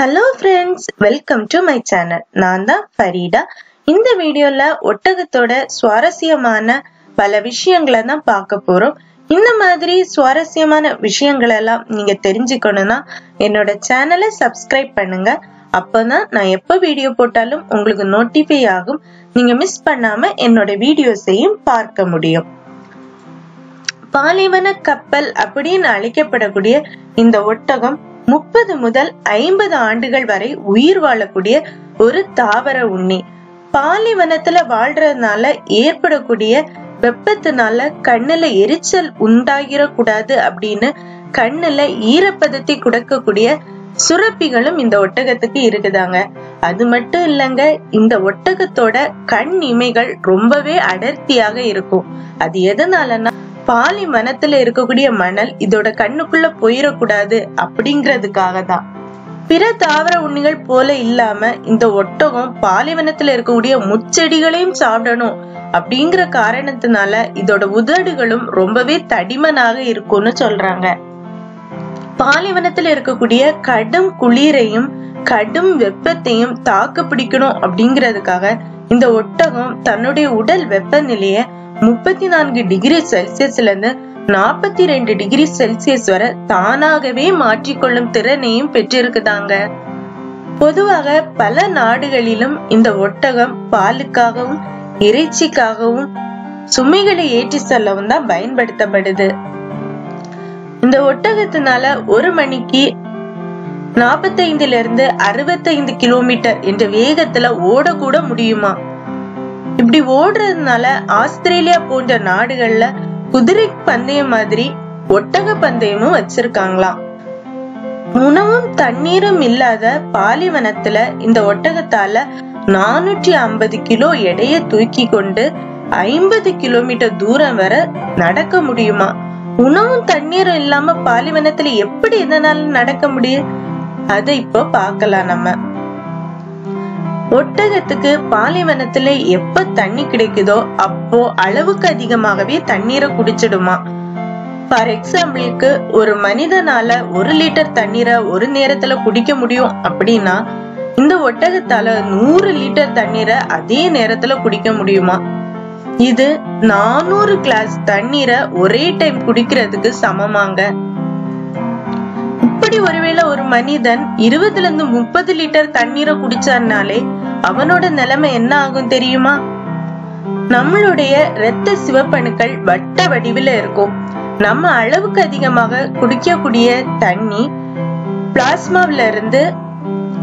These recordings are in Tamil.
Hello friends welcome to my channel நான் தான் ஃபரீடா. இந்த வீடியோல ஒட்டகத்தோட சுவாரஸ்யமான பல விஷயங்களை தான் பார்க்க போறோம். இந்த மாதிரி சுவாரஸ்யமான விஷயங்கள் எல்லாம் நீங்க தெரிஞ்சுக்கணும்னா என்னோட சேனலை சப்ஸ்கிரைப் பண்ணுங்க. அப்பதான் நான் எப்ப வீடியோ போட்டாலும் உங்களுக்கு நோட்டிஃபை ஆகும். நீங்க மிஸ் பண்ணாம என்னோட வீடியோஸையும் பார்க்க முடியும். பாலைவன கப்பல் அப்படின்னு அழைக்கப்படக்கூடிய இந்த ஒட்டகம் முப்பது முதல் ஐம்பது ஆண்டுகள் வரை உயிர் வாழக்கூடிய ஒரு தாவர உண்ணி. பாலைவனத்துல வாழ்றதுனால ஏற்படக்கூடிய வெப்பத்தினால கண்ணுல எரிச்சல் உண்டாகிடக்கூடாது அப்படின்னு கண்ணுல ஈரப்பதத்தை கொடுக்கக்கூடிய சுரப்பிகளும் இந்த ஒட்டகத்துக்கு இருக்குதாங்க. அது மட்டும் இல்லங்க இந்த ஒட்டகத்தோட கண் இமைகள் ரொம்பவே அடர்த்தியாக இருக்கும். அது எதனாலன்னா பாலி மனத்துல இருக்கக்கூடிய மணல் இதோட கண்ணுக்குள்ள போயிடக்கூடாது அப்படிங்கிறதுக்காக தான் பிற தாவர உண்ணிகள் போல இல்லாம இந்த ஒட்டகம் பாலைவனத்துல இருக்கக்கூடிய முச்செடிகளையும் சாப்பிடணும் அப்படிங்கிற காரணத்தினால இதோட உதடுகளும் ரொம்பவே தடிமனாக இருக்கும்னு சொல்றாங்க. பாலைவனத்துல இருக்கக்கூடிய கடும் குளிரையும் கடும் வெப்பத்தையும் தாக்கு பிடிக்கணும் அப்படிங்கிறதுக்காக இந்த ஒட்டகம் தன்னுடைய உடல் வெப்பநிலைய முப்பத்தி நான்கு டிகிரி செல்சியஸ்ல இருந்து நாற்பத்தி ரெண்டு டிகிரி செல்சியஸ் வரை தானாகவே மாற்றிக்கொள்ளும் திறனையும் பெற்றிருக்குதாங்க. பொதுவாக பல நாடுகளிலும் இந்த ஒட்டகம் பாலுக்காகவும் இறைச்சிக்காகவும் சுமைகளை ஏற்றி செல்லவும் தான் பயன்படுத்தப்படுது. இந்த ஒட்டகத்தினால ஒரு மணிக்கு நாற்பத்தைந்துல இருந்து அறுபத்தைந்து கிலோமீட்டர் என்ற வேகத்துல ஓடக்கூட முடியுமா? இப்படி ஓடுறதுனால ஆஸ்திரேலியா போன்ற நாடுகள்ல குதிரை பந்தயம் மாதிரி ஒட்டக பந்தயமும் வச்சிருக்காங்களாம். உணவும் தண்ணீரும் இல்லாத பாலிவனத்துல இந்த ஒட்டகத்தால நானூற்றி ஐம்பது கிலோ எடைய தூக்கி கொண்டு ஐம்பது கிலோமீட்டர் தூரம் வர நடக்க முடியுமா? உணவும் தண்ணீரும் இல்லாம பாலிவனத்துல எப்படி இதனால நடக்க முடியும்? அதை இப்போ பார்க்கலாம் நம்ம. ஒட்டகத்துக்கு பாலைவனத்துல எப்ப தண்ணி கிடைக்குதோ அப்போ அளவுக்கு அதிகமாகவே தண்ணீரை குடிச்சிடுமா. ஃபார் எக்ஸாம்பிளுக்கு ஒரு மனிதனால ஒரு லிட்டர் தண்ணீரை ஒரு நேரத்துல குடிக்க முடியும் அப்படின்னா இந்த ஒட்டகத்தால நூறு லிட்டர் தண்ணீரை அதே நேரத்துல குடிக்க முடியுமா? இது நானூறு கிளாஸ் தண்ணீரை ஒரே டைம் குடிக்கிறதுக்கு சமமாங்க. இப்படி ஒருவேளை ஒரு மனிதன் இருபதுல இருந்து முப்பது லிட்டர் தண்ணீரை குடிச்சார்னாலே அவனோட நிலைமை என்ன ஆகும் தெரியுமா? நம்மளுடைய இரத்த சிவப்பணுக்கள் வட்ட வடிவில் இருக்கும். நம்ம அளவுக்கு அதிகமாக குடிக்கக்கூடிய தண்ணி பிளாஸ்மாவில இருந்து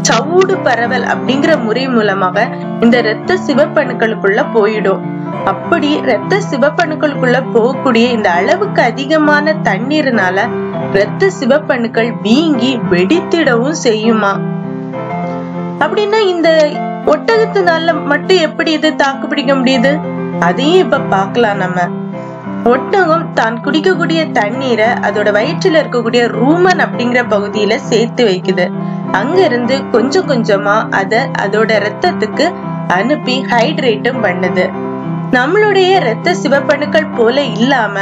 சவுடு பரவல் அப்படிங்கிற முறை மூலமாக இந்த இரத்த சிவப்பணுக்களுக்குள்ள போயிடும். அப்படி இரத்த சிவப்பணுக்களுக்குள்ள போகக்கூடிய இந்த அளவுக்கு அதிகமான தண்ணீர்னால இரத்த சிவப்பணுக்கள் வீங்கி வெடித்திடவும் செய்யுமா? அப்படின்னா இந்த ஒட்டகத்தினால மட்டும் எப்படி இது தாக்கு பிடிக்க முடியுது? அதையும் இப்ப பாக்கலாம் நம்ம. ஒட்டகம் தான் குடிக்கக்கூடிய தண்ணீரை அதோட வயிற்றுல இருக்கக்கூடிய ரூமன் அப்படிங்கிற பகுதியில சேர்த்து வைக்குது. அங்க இருந்து கொஞ்சம் கொஞ்சமா அத அதோட ரத்தத்துக்கு அனுப்பி ஹைட்ரேட்டும் பண்ணுது. நம்மளுடைய ரத்த சிவப்பணுக்கள் போல இல்லாம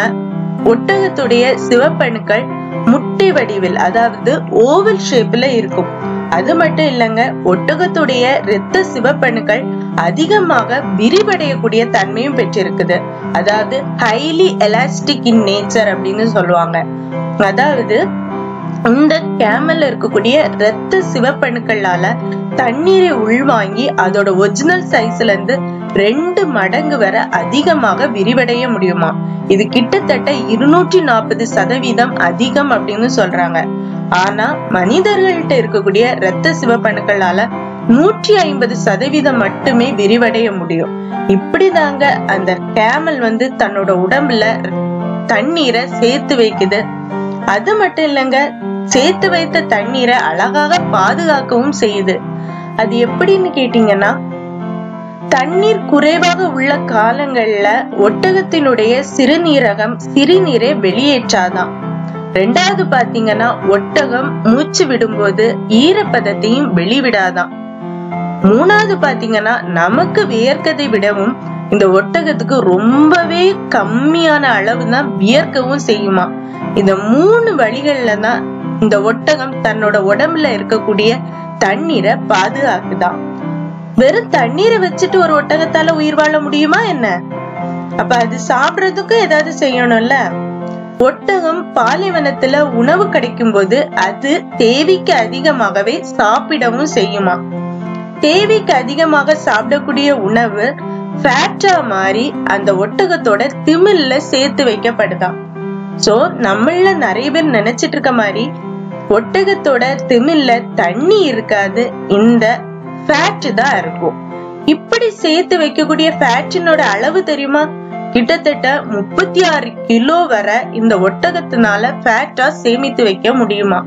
ஒட்டகத்துடைய சிவப்பணுக்கள் முட்டை வடிவில் அதாவது ஓவல் ஷேப்ல இருக்கும். அது மட்டும் இல்லங்க ஒட்டகத்துடைய இரத்த சிவப்பணுக்கள் அதிகமாக விரிவடையக்கூடிய தன்மையும் பெற்றிருக்குது. அதாவது ஹைலி எலாஸ்டிக் இன் நேச்சர் அப்படின்னு சொல்லுவாங்க. அதாவது இந்த கேமல்ல இருக்கக்கூடிய இரத்த சிவப்பணுக்களால தண்ணீரை உள்வாங்கி அதோட ஒரிஜினல் சைஸ்ல இருந்து ரெண்டு மடங்கு வரை அதிகமாக விரிவடைய முடியுமா? இது கிட்டத்தட்ட இருநூற்றி நாற்பது சதவீதம் அதிகம் அப்படின்னு சொல்றாங்க. ஆனா மனிதர்கள்ட்ட இருக்கக்கூடிய இரத்த சிவப்பணுக்களால நூற்றி ஐம்பது சதவீதம் மட்டுமே விரிவடைய முடியும். இப்படிதாங்க அந்த கேமல் வந்து தன்னோட உடம்புல தண்ணீரை சேர்த்து வைக்குது. அது மட்டும் இல்லைங்க சேர்த்து வைத்த தண்ணீரை அழகாக பாதுகாக்கவும் செய்யுது. அது எப்படின்னு கேட்டீங்கன்னா தண்ணீர் குறைவாக உள்ள காலங்கள்ல ஒட்டகத்தினுடைய சிறுநீரகம் சிறுநீரை வெளியேற்றாதான் ரெண்டாவது பாத்தீங்கன்னா ஒட்டகம் மூச்சு விடும்போது ஈரப்பதத்தையும் வெளிவிடாதான் மூணாவது பாத்தீங்கன்னா நமக்கு வியர்க்கதை விடவும் இந்த ஒட்டகத்துக்கு ரொம்பவே கம்மியான அளவு தான் வியர்க்கவும் செய்யுமா இந்த மூணு வழிகள்ல தான் இந்த ஒட்டகம் தன்னோட உடம்புல இருக்கக்கூடிய தண்ணீரை பாதுகாக்குதாம். வெறும் தண்ணீரை வச்சுட்டு ஒரு ஒட்டகத்தால உயிர் வாழ முடியுமா என்ன? அப்ப அது சாப்பிடுறதுக்கும் ஏதாவது செய்யணும்ல. ஒட்டகம் பாலைவனத்துல உணவு கிடைக்கும் போது அது தேவைக்கு அதிகமாகவே சாப்பிடவும் செய்யுமா? தேவைக்கு அதிகமாக சாப்பிடக்கூடிய உணவு ஃபேட்டா மாறி அந்த ஒட்டகத்தோட திமில்ல சேர்த்து வைக்கப்படுதாம் சோ நம்மள நிறைய பேர் நினைச்சிட்டு இருக்க மாதிரி ஒட்டகத்தோட திமில்ல தண்ணி இருக்காது. இந்த ஃபேட் தான் இருக்கும். இப்படி சேர்த்து வைக்கக்கூடிய ஃபேட்டினோட அளவு தெரியுமா? கிட்டத்தட்ட முப்பத்தி ஆறு கிலோ வரை இந்த ஒட்டகத்தினால ஃபேட்டா சேமித்து வைக்க முடியுமா?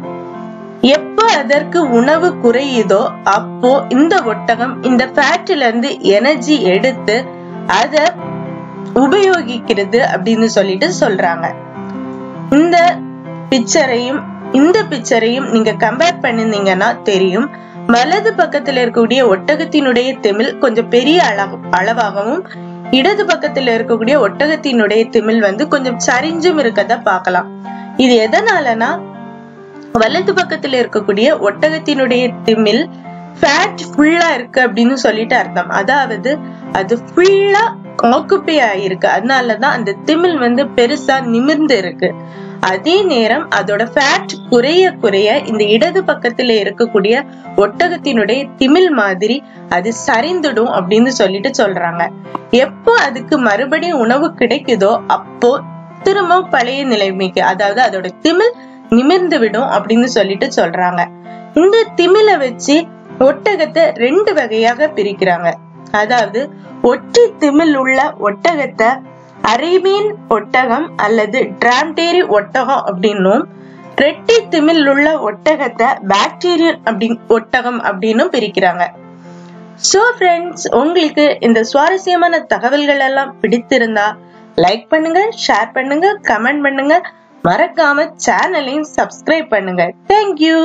எப்ப அதற்கு உணவு குறையுதோ அப்போ இந்த ஒட்டகம் இந்த ஃபேட்ல இருந்து எனர்ஜி எடுத்து அத உபயோகிக்கிறது அப்படின்னு சொல்லிட்டு சொல்றாங்க. இந்த பிக்சரையும் இந்த பிக்சரையும் நீங்க கம்பேர் பண்ணிருந்தீங்கன்னா தெரியும். வலது பக்கத்துல இருக்கக்கூடிய ஒட்டகத்தினுடைய திமில் கொஞ்சம் பெரிய அளவாகவும் இடது பக்கத்துல இருக்கக்கூடிய ஒட்டகத்தினுடைய திமில் வந்து கொஞ்சம் சரிஞ்சும் இருக்கத பார்க்கலாம். இது எதனாலனா வலது பக்கத்துல இருக்கக்கூடிய ஒட்டகத்தினுடைய திமில் ஃபேட் ஃபுல்லா இருக்கு அப்படின்னு சொல்லிட்டு அர்த்தம். அதாவது அது ஃபுல்லா ஆக்குப்பை ஆயிருக்கு அதனாலதான் அந்த திமில் வந்து பெருசா நிமிர்ந்து இருக்கு. அதே நேரம் அதோட ஃபேட் குறைய குறைய இந்த இடது பக்கத்துல இருக்கக்கூடிய ஒட்டகத்தினுடைய திமில் மாதிரி அது சரிந்துடும் அப்படின்னு சொல்லிட்டு சொல்றாங்க. எப்போ அதுக்கு மறுபடியும் உணவு கிடைக்குதோ அப்போ திரும்ப பழைய நிலைமைக்கு அதாவது அதோட திமில் நிமிர்ந்து விடும் அப்படின்னு சொல்லிட்டு சொல்றாங்க. இந்த திமில வச்சு ஒட்டகத்தை ரெண்டு வகையாக பிரிக்கிறாங்க. அதாவது ஒற்றை திமில் உள்ள ஒட்டகத்தை அரேபியன் ஒட்டகம் அல்லது டிராம்டேரி ஒட்டகம் அப்படின்னும் ரெட்டி திமில் உள்ள ஒட்டகத்தை பாக்டீரியன் அப்படி ஒட்டகம் அப்படின்னும் பிரிக்கிறாங்க. ஸோ ஃப்ரெண்ட்ஸ் உங்களுக்கு இந்த சுவாரஸ்யமான தகவல்கள் எல்லாம் பிடித்திருந்தா லைக் பண்ணுங்க ஷேர் பண்ணுங்க கமெண்ட் பண்ணுங்க. மறக்காம சேனலையும் சப்ஸ்கிரைப் பண்ணுங்க. தேங்க்யூ